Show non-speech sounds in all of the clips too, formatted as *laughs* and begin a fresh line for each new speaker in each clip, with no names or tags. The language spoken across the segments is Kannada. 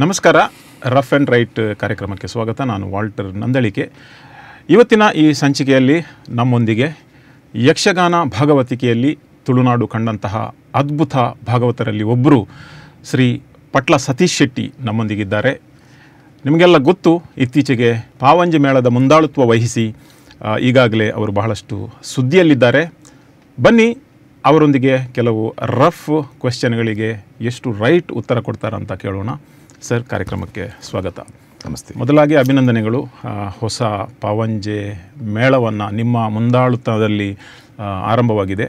ನಮಸ್ಕಾರ. ರಫ್ ಆ್ಯಂಡ್ ರೈಟ್ ಕಾರ್ಯಕ್ರಮಕ್ಕೆ ಸ್ವಾಗತ. ನಾನು ವಾಲ್ಟರ್ ನಂದಳಿಕೆ. ಇವತ್ತಿನ ಈ ಸಂಚಿಕೆಯಲ್ಲಿ ನಮ್ಮೊಂದಿಗೆ ಯಕ್ಷಗಾನ ಭಾಗವತಿಕೆಯಲ್ಲಿ ತುಳುನಾಡು ಕಂಡಂತಹ ಅದ್ಭುತ ಭಾಗವತರಲ್ಲಿ ಒಬ್ಬರು ಶ್ರೀ ಪಟ್ಲ ಸತೀಶ್ ಶೆಟ್ಟಿ ನಮ್ಮೊಂದಿಗಿದ್ದಾರೆ. ನಿಮಗೆಲ್ಲ ಗೊತ್ತು, ಇತ್ತೀಚೆಗೆ ಪಾವಂಜಿ ಮೇಳದ ಮುಂದಾಳುತ್ವ ವಹಿಸಿ ಈಗಾಗಲೇ ಅವರು ಬಹಳಷ್ಟು ಸುದ್ದಿಯಲ್ಲಿದ್ದಾರೆ. ಬನ್ನಿ, ಅವರೊಂದಿಗೆ ಕೆಲವು ರಫ್ ಕ್ವೆಶ್ಚನ್ಗಳಿಗೆ ಎಷ್ಟು ರೈಟ್ ಉತ್ತರ ಕೊಡ್ತಾರಂತ ಕೇಳೋಣ. ಸರ್ ಕಾರ್ಯಕ್ರಮಕ್ಕೆ ಸ್ವಾಗತ.
ನಮಸ್ತೆ.
ಮೊದಲಾಗಿ ಅಭಿನಂದನೆಗಳು. ಹೊಸ ಪಾವಂಜೆ ಮೇಳವನ್ನು ನಿಮ್ಮ ಮುಂದಾಳುತ್ತದಲ್ಲಿ ಆರಂಭವಾಗಿದೆ.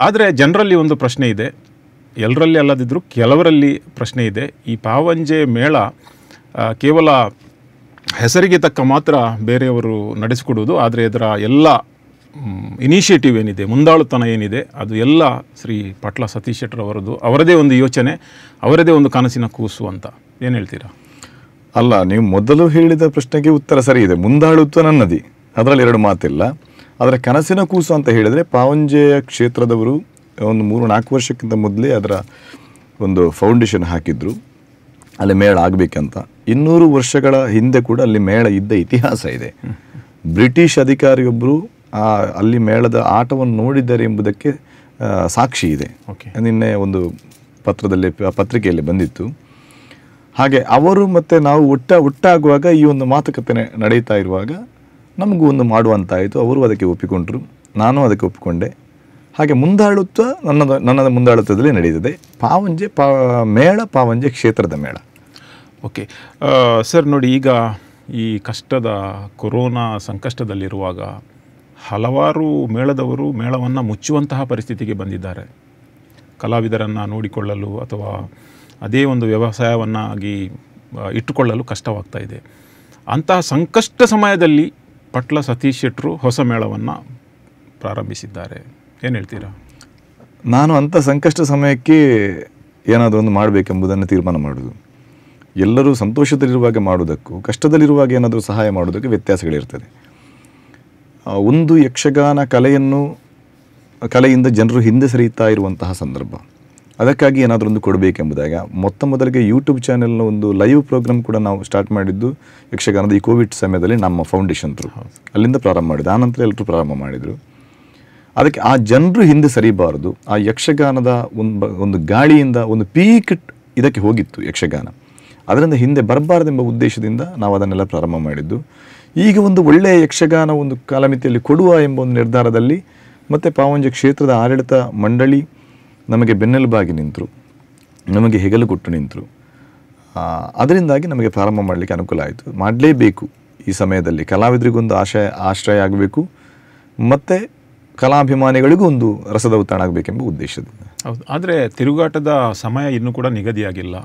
ಆದರೆ ಜನರಲ್ಲಿ ಒಂದು ಪ್ರಶ್ನೆ ಇದೆ. ಎಲ್ಲರಲ್ಲಿ ಅಲ್ಲದಿದ್ದರೂ ಕೆಲವರಲ್ಲಿ ಪ್ರಶ್ನೆ ಇದೆ. ಈ ಪಾವಂಜೆ ಮೇಳ ಕೇವಲ ಹೆಸರಿಗೆ ತಕ್ಕ ಮಾತ್ರ ಬೇರೆಯವರು ನಡೆಸಿಕೊಡುವುದು ಆದರೆ ಇದರ ಎಲ್ಲ ಇನಿಷಿಯೇಟಿವ್ ಏನಿದೆ ಮುಂದಾಳುತನ ಏನಿದೆ ಅದು ಎಲ್ಲ ಶ್ರೀ ಪಟ್ಲ ಸತೀಶ್ ಶೆಟ್ಟರವರದು ಅವರದೇ ಒಂದು ಯೋಚನೆ ಅವರದೇ ಒಂದು ಕನಸಿನ ಕೂಸು ಅಂತ. ಏನು ಹೇಳ್ತೀರಾ?
ಅಲ್ಲ ನೀವು ಮೊದಲು ಹೇಳಿದ ಪ್ರಶ್ನೆಗೆ ಉತ್ತರ ಸರಿ ಇದೆ. ಮುಂದಾಳುತ್ವ ನನ್ನದಿ. ಅದರಲ್ಲಿ ಎರಡು ಮಾತಿಲ್ಲ. ಅದರ ಕನಸಿನ ಕೂಸು ಅಂತ ಹೇಳಿದರೆ ಪಾವಂಜೆಯ ಕ್ಷೇತ್ರದವರು ಒಂದು ಮೂರು ನಾಲ್ಕು ವರ್ಷಕ್ಕಿಂತ ಮೊದಲೇ ಅದರ ಒಂದು ಫೌಂಡೇಶನ್ ಹಾಕಿದ್ರು. ಅಲ್ಲಿ ಮೇಳ ಆಗಬೇಕಂತ. ಇನ್ನೂರು ವರ್ಷಗಳ ಹಿಂದೆ ಕೂಡ ಅಲ್ಲಿ ಮೇಳ ಇದ್ದ ಇತಿಹಾಸ ಇದೆ. ಬ್ರಿಟಿಷ್ ಅಧಿಕಾರಿಯೊಬ್ಬರು ಆ ಅಲ್ಲಿ ಮೇಳದ ಆಟವನ್ನು ನೋಡಿದ್ದಾರೆ ಎಂಬುದಕ್ಕೆ ಸಾಕ್ಷಿ ಇದೆ.
ಓಕೆ
ನಿನ್ನೆ ಒಂದು ಪತ್ರದಲ್ಲಿ ಪತ್ರಿಕೆಯಲ್ಲಿ ಬಂದಿತ್ತು. ಹಾಗೆ ಅವರು ಮತ್ತು ನಾವು ಒಟ್ಟ ಒಟ್ಟಾಗುವಾಗ ಈ ಒಂದು ಮಾತುಕತೆ ನಡೀತಾ ಇರುವಾಗ ನಮಗೂ ಒಂದು ಮಾಡುವಂತಾಯಿತು. ಅವರು ಅದಕ್ಕೆ ಒಪ್ಪಿಕೊಂಡ್ರು. ನಾನು ಅದಕ್ಕೆ ಒಪ್ಪಿಕೊಂಡೆ. ಹಾಗೆ ಮುಂದಾಳುತ್ವ ನನ್ನದ ನನ್ನ ಮುಂದಾಳುತ್ವದಲ್ಲಿ ನಡೆಯುತ್ತದೆ ಪಾವಂಜೆ ಪಾ ಮೇಳ ಪಾವಂಜೆ ಕ್ಷೇತ್ರದ ಮೇಳ.
ಓಕೆ ಸರ್ ನೋಡಿ ಈಗ ಈ ಕಷ್ಟದ ಕೊರೋನಾ ಸಂಕಷ್ಟದಲ್ಲಿರುವಾಗ ಹಲವಾರು ಮೇಳದವರು ಮೇಳವನ್ನು ಮುಚ್ಚುವಂತಹ ಪರಿಸ್ಥಿತಿಗೆ ಬಂದಿದ್ದಾರೆ. ಕಲಾವಿದರನ್ನು ನೋಡಿಕೊಳ್ಳಲು ಅಥವಾ ಅದೇ ಒಂದು ವ್ಯವಸಾಯವನ್ನಾಗಿ ಇಟ್ಟುಕೊಳ್ಳಲು ಕಷ್ಟವಾಗ್ತಾ ಇದೆ. ಅಂತಹ ಸಂಕಷ್ಟ ಸಮಯದಲ್ಲಿ ಪಟ್ಲ ಸತೀಶ್ ಶೆಟ್ಟರು ಹೊಸ ಮೇಳವನ್ನು ಪ್ರಾರಂಭಿಸಿದ್ದಾರೆ. ಏನು ಹೇಳ್ತೀರಾ?
ನಾನು ಅಂಥ ಸಂಕಷ್ಟ ಸಮಯಕ್ಕೆ ಏನಾದರೂ ಒಂದು ಮಾಡಬೇಕೆಂಬುದನ್ನು ತೀರ್ಮಾನ ಮಾಡೋದು. ಎಲ್ಲರೂ ಸಂತೋಷದಲ್ಲಿರುವಾಗ ಮಾಡುವುದಕ್ಕೂ ಕಷ್ಟದಲ್ಲಿರುವಾಗ ಏನಾದರೂ ಸಹಾಯ ಮಾಡುವುದಕ್ಕೆ ವ್ಯತ್ಯಾಸಗಳಿರ್ತದೆ. ಒಂದು ಯಕ್ಷಗಾನ ಕಲೆಯನ್ನು, ಕಲೆಯಿಂದ ಜನರು ಹಿಂದೆ ಸರಿಯುತ್ತಾ ಇರುವಂತಹ ಸಂದರ್ಭ. ಅದಕ್ಕಾಗಿ ಏನಾದರೂ ಒಂದು ಕೊಡಬೇಕೆಂಬುದಾಗ. ಮೊತ್ತ ಮೊದಲಿಗೆ ಯೂಟ್ಯೂಬ್ ಚಾನೆಲ್ನ ಒಂದು ಲೈವ್ ಪ್ರೋಗ್ರಾಮ್ ಕೂಡ ನಾವು ಸ್ಟಾರ್ಟ್ ಮಾಡಿದ್ದು ಯಕ್ಷಗಾನದ ಈ ಕೋವಿಡ್ ಸಮಯದಲ್ಲಿ ನಮ್ಮ ಫೌಂಡೇಶನ್ ಥ್ರೂ ಅಲ್ಲಿಂದ ಪ್ರಾರಂಭ ಮಾಡಿದ್ದು. ಆನಂತರ ಎಲ್ಲರೂ ಪ್ರಾರಂಭ ಮಾಡಿದರು. ಅದಕ್ಕೆ ಆ ಜನರು ಹಿಂದೆ ಸರಿಬಾರದು. ಆ ಯಕ್ಷಗಾನದ ಒಂದು ಒಂದು ಗಾಳಿಯಿಂದ ಒಂದು ಪೀಕ್ ಇದಕ್ಕೆ ಹೋಗಿತ್ತು ಯಕ್ಷಗಾನ. ಅದರಿಂದ ಹಿಂದೆ ಬರಬಾರದೆಂಬ ಉದ್ದೇಶದಿಂದ ನಾವು ಅದನ್ನೆಲ್ಲ ಪ್ರಾರಂಭ ಮಾಡಿದ್ದು. ಈಗ ಒಂದು ಒಳ್ಳೆಯ ಯಕ್ಷಗಾನ ಒಂದು ಕಾಲಮಿತಿಯಲ್ಲಿ ಕೊಡುವ ಎಂಬ ಒಂದು ನಿರ್ಧಾರದಲ್ಲಿ ಮತ್ತು ಪಾವಂಜ ಕ್ಷೇತ್ರದ ಆಡಳಿತ ಮಂಡಳಿ ನಮಗೆ ಬೆನ್ನೆಲುಬಾಗಿ ನಿಂತರು, ನಮಗೆ ಹೆಗಲು ಕೊಟ್ಟು ನಿಂತರು ಅದರಿಂದಾಗಿ ನಮಗೆ ಪ್ರಾರಂಭ ಮಾಡಲಿಕ್ಕೆ ಅನುಕೂಲ ಆಯಿತು. ಮಾಡಲೇಬೇಕು ಈ ಸಮಯದಲ್ಲಿ. ಕಲಾವಿದರಿಗೊಂದು ಆಶಯ, ಆಶ್ರಯ ಆಗಬೇಕು, ಮತ್ತು ಕಲಾಭಿಮಾನಿಗಳಿಗೂ ಒಂದು ರಸದ ಉತ್ತಾಣ ಆಗಬೇಕೆಂಬ ಉದ್ದೇಶದಿಂದ.
ಹೌದು. ಆದರೆ ತಿರುಗಾಟದ ಸಮಯ ಇನ್ನೂ ಕೂಡ ನಿಗದಿಯಾಗಿಲ್ಲ.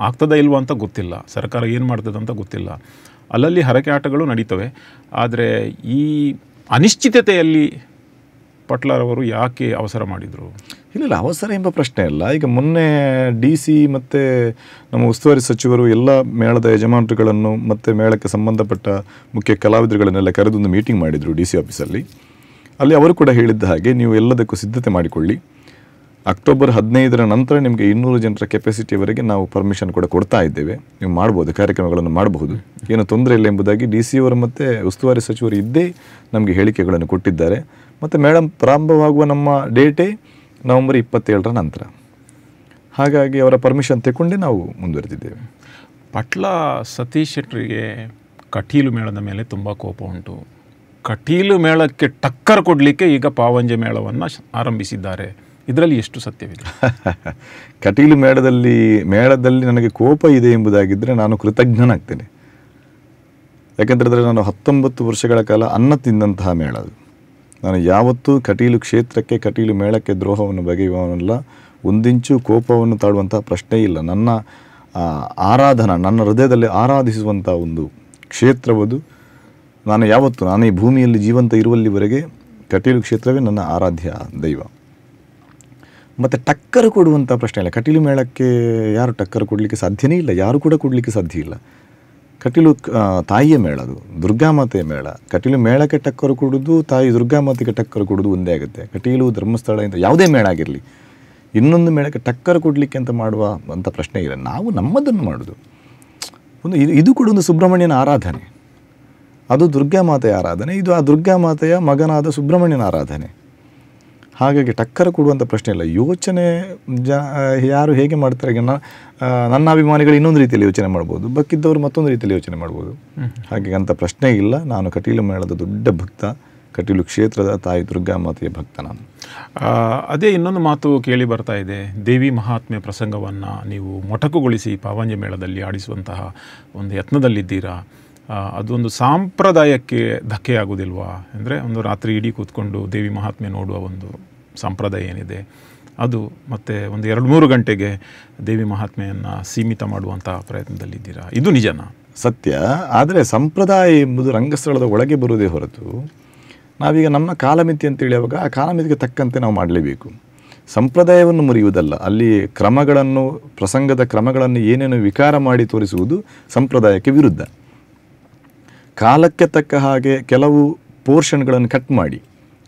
ಆಗ್ತದ ಇಲ್ವಾ ಅಂತ ಗೊತ್ತಿಲ್ಲ. ಸರ್ಕಾರ ಏನು ಮಾಡ್ತದೆ ಅಂತ ಗೊತ್ತಿಲ್ಲ. ಅಲ್ಲಲ್ಲಿ ಹರಕೆ ಆಟಗಳು ನಡೀತವೆ. ಆದರೆ ಈ ಅನಿಶ್ಚಿತತೆಯಲ್ಲಿ ಪಟ್ಲಾರವರು ಯಾಕೆ ಅವಸರ ಮಾಡಿದರು?
ಇಲ್ಲ ಅವಸರ ಎಂಬ ಪ್ರಶ್ನೆ ಅಲ್ಲ. ಈಗ ಮೊನ್ನೆ ಡಿ ಸಿ ಮತ್ತು ನಮ್ಮ ಉಸ್ತುವಾರಿ ಸಚಿವರು ಎಲ್ಲ ಮೇಳದ ಯಜಮಾನರುಗಳನ್ನು ಮತ್ತು ಮೇಳಕ್ಕೆ ಸಂಬಂಧಪಟ್ಟ ಮುಖ್ಯ ಕಲಾವಿದರುಗಳನ್ನೆಲ್ಲ ಕರೆದೊಂದು ಮೀಟಿಂಗ್ ಮಾಡಿದರು ಡಿ ಸಿ ಆಫೀಸಲ್ಲಿ. ಅಲ್ಲಿ ಅವರು ಕೂಡ ಹೇಳಿದ್ದ ಹಾಗೆ, ನೀವು ಎಲ್ಲದಕ್ಕೂ ಸಿದ್ಧತೆ ಮಾಡಿಕೊಳ್ಳಿ. ಅಕ್ಟೋಬರ್ ಹದಿನೈದರ ನಂತರ ನಿಮಗೆ ಇನ್ನೂರು ಜನರ ಕೆಪಾಸಿಟಿವರೆಗೆ ನಾವು ಪರ್ಮಿಷನ್ ಕೂಡ ಕೊಡ್ತಾ ಇದ್ದೇವೆ. ನೀವು ಮಾಡ್ಬೋದು, ಕಾರ್ಯಕ್ರಮಗಳನ್ನು ಮಾಡಬಹುದು. ಏನು ತೊಂದರೆ ಇಲ್ಲ ಎಂಬುದಾಗಿ ಡಿ ಸಿ ಅವರು ಮತ್ತು ಉಸ್ತುವಾರಿ ಸಚಿವರು ಇದ್ದೇ ನಮಗೆ ಹೇಳಿಕೆಗಳನ್ನು ಕೊಟ್ಟಿದ್ದಾರೆ. ಮತ್ತು ಮೇಡಮ್ ಪ್ರಾರಂಭವಾಗುವ ನಮ್ಮ ಡೇಟೇ ನವೆಂಬರ್ ಇಪ್ಪತ್ತೇಳರ ನಂತರ. ಹಾಗಾಗಿ ಅವರ ಪರ್ಮಿಷನ್ ತಗೊಂಡೇ ನಾವು ಮುಂದುವರೆದಿದ್ದೇವೆ.
ಪಟ್ಲ ಸತೀಶ್ ಶೆಟ್ಟರಿಗೆ ಕಟೀಲು ಮೇಳದ ಮೇಲೆ ತುಂಬ ಕೋಪ ಉಂಟು. ಕಟೀಲು ಮೇಳಕ್ಕೆ ಟಕ್ಕರ್ ಕೊಡಲಿಕ್ಕೆ ಈಗ ಪಾವಂಜೆ ಮೇಳವನ್ನು ಆರಂಭಿಸಿದ್ದಾರೆ. ಇದರಲ್ಲಿ ಎಷ್ಟು ಸತ್ಯವಿದೆ? *laughs*
ಕಟೀಲು ಮೇಳದಲ್ಲಿ ಮೇಳದಲ್ಲಿ ನನಗೆ ಕೋಪ ಇದೆ ಎಂಬುದಾಗಿದ್ದರೆ ನಾನು ಕೃತಜ್ಞನಾಗ್ತೇನೆ. ಯಾಕೆಂದರೆ ನಾನು ಹತ್ತೊಂಬತ್ತು ವರ್ಷಗಳ ಕಾಲ ಅನ್ನ ತಿಂದಂತಹ ಮೇಳ ಅದು. ನಾನು ಯಾವತ್ತೂ ಕಟೀಲು ಕ್ಷೇತ್ರಕ್ಕೆ, ಕಟೀಲು ಮೇಳಕ್ಕೆ ದ್ರೋಹವನ್ನು ಬಗೆಯುವವನಲ್ಲ. ಒಂದಿಂಚು ಕೋಪವನ್ನು ತಾಳುವಂತಹ ಪ್ರಶ್ನೆ ಇಲ್ಲ. ನನ್ನ ಆರಾಧನಾ, ನನ್ನ ಹೃದಯದಲ್ಲಿ ಆರಾಧಿಸುವಂಥ ಒಂದು ಕ್ಷೇತ್ರವದು. ನಾನು ಯಾವತ್ತು, ನಾನು ಈ ಭೂಮಿಯಲ್ಲಿ ಜೀವಂತ ಇರುವಲ್ಲಿವರೆಗೆ ಕಟೀಲು ಕ್ಷೇತ್ರವೇ ನನ್ನ ಆರಾಧ್ಯ ದೈವ. ಮತ್ತು ಟಕ್ಕರ್ ಕೊಡುವಂಥ ಪ್ರಶ್ನೆ ಇಲ್ಲ. ಕಟೀಲು ಮೇಳಕ್ಕೆ ಯಾರು ಟಕ್ಕರ್ ಕೊಡಲಿಕ್ಕೆ ಸಾಧ್ಯನೇ ಇಲ್ಲ. ಯಾರು ಕೂಡ ಕೊಡಲಿಕ್ಕೆ ಸಾಧ್ಯ ಇಲ್ಲ. ಕಟೀಲು ತಾಯಿಯ ಮೇಳ ಅದು. ದುರ್ಗಾಮಾತೆಯ ಮೇಳ. ಕಟೀಲು ಮೇಳಕ್ಕೆ ಟಕ್ಕರು ಕೊಡೋದು, ತಾಯಿ ದುರ್ಗಾಮಾತೆಗೆ ಟಕ್ಕರು ಕೊಡೋದು ಒಂದೇ ಆಗುತ್ತೆ. ಕಟೀಲು ಧರ್ಮಸ್ಥಳ ಇಂಥ ಯಾವುದೇ ಮೇಳ ಆಗಿರಲಿ, ಇನ್ನೊಂದು ಮೇಳಕ್ಕೆ ಟಕ್ಕರ್ ಕೊಡಲಿಕ್ಕೆ ಅಂತ ಮಾಡುವ ಅಂತ ಪ್ರಶ್ನೆ ಇಲ್ಲ. ನಾವು ನಮ್ಮದನ್ನು ಮಾಡೋದು. ಒಂದು ಇದು ಇದು ಕೂಡ ಒಂದು ಸುಬ್ರಹ್ಮಣ್ಯನ ಆರಾಧನೆ. ಅದು ದುರ್ಗಾಮಾತೆಯ ಆರಾಧನೆ. ಇದು ಆ ದುರ್ಗಾಮಾತೆಯ ಮಗನಾದ ಸುಬ್ರಹ್ಮಣ್ಯನ ಆರಾಧನೆ. ಹಾಗಾಗಿ ಟಕ್ಕರ ಕೊಡುವಂಥ ಪ್ರಶ್ನೆ ಇಲ್ಲ. ಯೋಚನೆ ಜ ಯಾರು ಹೇಗೆ ಮಾಡ್ತಾರೆ ನನ್ನ ಅಭಿಮಾನಿಗಳು ಇನ್ನೊಂದು ರೀತಿಯಲ್ಲಿ ಯೋಚನೆ ಮಾಡ್ಬೋದು. ಬಕ್ಕಿದ್ದವರು ಮತ್ತೊಂದು ರೀತಿಯಲ್ಲಿ ಯೋಚನೆ ಮಾಡ್ಬೋದು. ಹಾಗಾಗಿ ಅಂಥ ಪ್ರಶ್ನೆ ಇಲ್ಲ. ನಾನು ಕಟೀಲು ಮೇಳದ ದೊಡ್ಡ ಭಕ್ತ, ಕಟೀಲು ಕ್ಷೇತ್ರದ ತಾಯಿ ದುರ್ಗಾ ಮಾತೆಯ ಭಕ್ತ ನಾನು.
ಅದೇ ಇನ್ನೊಂದು ಮಾತು ಕೇಳಿ ಬರ್ತಾ ಇದೆ. ದೇವಿ ಮಹಾತ್ಮೆ ಪ್ರಸಂಗವನ್ನು ನೀವು ಮೊಟಕುಗೊಳಿಸಿ ಪಾವಂಜೆ ಮೇಳದಲ್ಲಿ ಆಡಿಸುವಂತಹ ಒಂದು ಯತ್ನದಲ್ಲಿದ್ದೀರಾ? ಅದೊಂದು ಸಾಂಪ್ರದಾಯಕ್ಕೆ ಧಕ್ಕೆ ಆಗೋದಿಲ್ವಾ ಅಂದರೆ ಒಂದು ರಾತ್ರಿ ಇಡೀ ಕೂತ್ಕೊಂಡು ದೇವಿ ಮಹಾತ್ಮೆ ನೋಡುವ ಒಂದು ಸಂಪ್ರದಾಯ ಏನಿದೆ, ಅದು ಮತ್ತು ಒಂದು ಎರಡು ಮೂರು ಗಂಟೆಗೆ ದೇವಿ ಮಹಾತ್ಮೆಯನ್ನು ಸೀಮಿತ ಮಾಡುವಂಥ ಪ್ರಯತ್ನದಲ್ಲಿದ್ದೀರಾ? ಇದು ನಿಜನಾ?
ಸತ್ಯ. ಆದರೆ ಸಂಪ್ರದಾಯ ಎಂಬುದು ರಂಗಸ್ಥಳದ ಒಳಗೆ ಬರುವುದೇ ಹೊರತು, ನಾವೀಗ ನಮ್ಮ ಕಾಲಮಿತಿ ಅಂತ ಹೇಳುವಾಗ ಆ ಕಾಲಮಿತಿಗೆ ತಕ್ಕಂತೆ ನಾವು ಮಾಡಲೇಬೇಕು. ಸಂಪ್ರದಾಯವನ್ನು ಮುರಿಯುವುದಲ್ಲ, ಅಲ್ಲಿ ಕ್ರಮಗಳನ್ನು, ಪ್ರಸಂಗದ ಕ್ರಮಗಳನ್ನು ಏನೇನು ವಿಕಾರ ಮಾಡಿ ತೋರಿಸುವುದು ಸಂಪ್ರದಾಯಕ್ಕೆ ವಿರುದ್ಧ. ಕಾಲಕ್ಕೆ ತಕ್ಕ ಹಾಗೆ ಕೆಲವು ಪೋರ್ಷನ್ಗಳನ್ನು ಕಟ್ ಮಾಡಿ,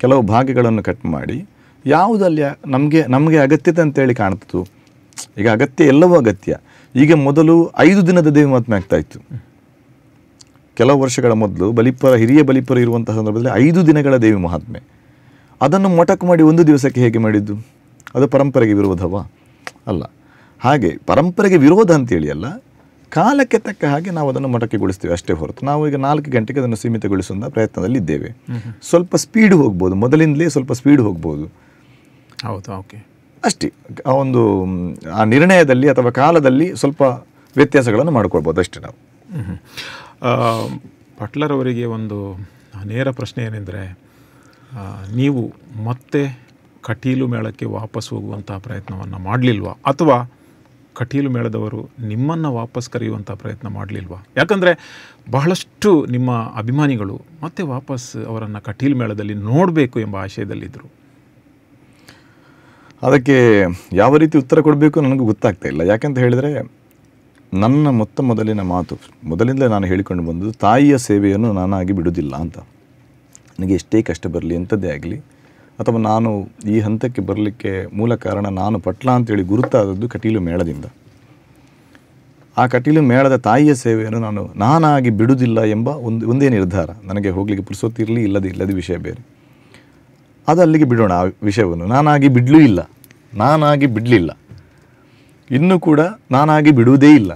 ಕೆಲವು ಭಾಗಗಳನ್ನು ಕಟ್ ಮಾಡಿ ಯಾವುದಲ್ಲಿ ನಮಗೆ ನಮಗೆ ಅಗತ್ಯತೆ ಅಂತೇಳಿ ಕಾಣ್ತು ಈಗ ಅಗತ್ಯ ಎಲ್ಲವೂ ಅಗತ್ಯ. ಈಗ ಮೊದಲು ಐದು ದಿನದ ದೇವಿ ಮಹಾತ್ಮೆ ಆಗ್ತಾ ಇತ್ತು. ಕೆಲವು ವರ್ಷಗಳ ಮೊದಲು ಬಲಿಪರ ಹಿರಿಯ ಬಲಿಪರ ಇರುವಂತಹ ಸಂದರ್ಭದಲ್ಲಿ ಐದು ದಿನಗಳ ದೇವಿ ಮಹಾತ್ಮೆ ಅದನ್ನು ಮೊಟಕು ಮಾಡಿ ಒಂದು ದಿವಸಕ್ಕೆ ಹೇಗೆ ಮಾಡಿದ್ದು? ಅದು ಪರಂಪರೆಗೆ ವಿರೋಧವ? ಅಲ್ಲ. ಹಾಗೆ ಪರಂಪರೆಗೆ ವಿರೋಧ ಅಂತೇಳಿ ಅಲ್ಲ ಕಾಲಕ್ಕೆ ತಕ್ಕ ಹಾಗೆ ನಾವು ಅದನ್ನು ಮೊಟಕೆಗೊಳಿಸ್ತೀವಿ ಅಷ್ಟೇ ಹೊರತು. ನಾವು ಈಗ ನಾಲ್ಕು ಗಂಟೆಗೆ ಅದನ್ನು ಸೀಮಿತಗೊಳಿಸುವಂಥ ಪ್ರಯತ್ನದಲ್ಲಿ ಇದ್ದೇವೆ ಸ್ವಲ್ಪ ಸ್ಪೀಡ್ ಹೋಗ್ಬೋದು. ಮೊದಲಿಂದಲೇ ಸ್ವಲ್ಪ ಸ್ಪೀಡ್ ಹೋಗ್ಬೋದು.
ಹೌದಾ ಓಕೆ
ಅಷ್ಟೇ ಆ ಒಂದು ಆ ನಿರ್ಣಯದಲ್ಲಿ ಅಥವಾ ಕಾಲದಲ್ಲಿ ಸ್ವಲ್ಪ ವ್ಯತ್ಯಾಸಗಳನ್ನು ಮಾಡಿಕೊಳ್ಬೋದು ಅಷ್ಟೇ ನಾವು.
ಪಟ್ಲರ್ ಅವರಿಗೆ ಒಂದು ನೇರ ಪ್ರಶ್ನೆ ಏನೆಂದರೆ ನೀವು ಮತ್ತೆ ಕಟೀಲು ಮೇಳಕ್ಕೆ ವಾಪಸ್ ಹೋಗುವಂಥ ಪ್ರಯತ್ನವನ್ನು ಮಾಡಲಿಲ್ವಾ? ಅಥವಾ ಕಟೀಲು ಮೇಳದವರು ನಿಮ್ಮನ್ನು ವಾಪಸ್ ಕರೆಯುವಂಥ ಪ್ರಯತ್ನ ಮಾಡಲಿಲ್ವಾ? ಯಾಕಂದರೆ ಬಹಳಷ್ಟು ನಿಮ್ಮ ಅಭಿಮಾನಿಗಳು ಮತ್ತೆ ವಾಪಸ್ ಅವರನ್ನು ಕಟೀಲು ಮೇಳದಲ್ಲಿ ನೋಡಬೇಕು ಎಂಬ ಆಶಯದಲ್ಲಿದ್ದರು.
ಅದಕ್ಕೆ ಯಾವ ರೀತಿ ಉತ್ತರ ಕೊಡಬೇಕು ನನಗೂ ಗೊತ್ತಾಗ್ತಾ ಇಲ್ಲ. ಯಾಕಂತ ಹೇಳಿದರೆ ನನ್ನ ಮೊತ್ತ ಮೊದಲಿನ ಮಾತು, ಮೊದಲಿಂದಲೇ ನಾನು ಹೇಳಿಕೊಂಡು ಬಂದದ್ದು ತಾಯಿಯ ಸೇವೆಯನ್ನು ನಾನಾಗಿ ಬಿಡುವುದಿಲ್ಲ ಅಂತ. ನನಗೆ ಎಷ್ಟೇ ಕಷ್ಟ ಬರಲಿ, ಎಂಥದ್ದೇ ಆಗಲಿ, ಅಥವಾ ನಾನು ಈ ಹಂತಕ್ಕೆ ಬರಲಿಕ್ಕೆ ಮೂಲ ಕಾರಣ ನಾನು ಪಟ್ಲ ಅಂತೇಳಿ ಗುರುತಾದದ್ದು ಕಟೀಲು ಮೇಳದಿಂದ. ಆ ಕಟೀಲು ಮೇಳದ ತಾಯಿಯ ಸೇವೆಯನ್ನು ನಾನು ನಾನಾಗಿ ಬಿಡುವುದಿಲ್ಲ ಎಂಬ ಒಂದು, ಒಂದೇ ನಿರ್ಧಾರ. ನನಗೆ ಹೋಗಲಿಕ್ಕೆ ಪುರುಸೊತ್ತಿರಲಿ ಇಲ್ಲದೆ, ಇಲ್ಲದ ವಿಷಯ ಬೇರೆ. ಅದು ಅಲ್ಲಿಗೆ ಬಿಡೋಣ ಆ ವಿಷಯವನ್ನು. ನಾನಾಗಿ ಬಿಡಲೂ ಇಲ್ಲ. ನಾನಾಗಿ ಬಿಡಲಿಲ್ಲ. ಇನ್ನೂ ಕೂಡ ನಾನಾಗಿ ಬಿಡುವುದೇ ಇಲ್ಲ.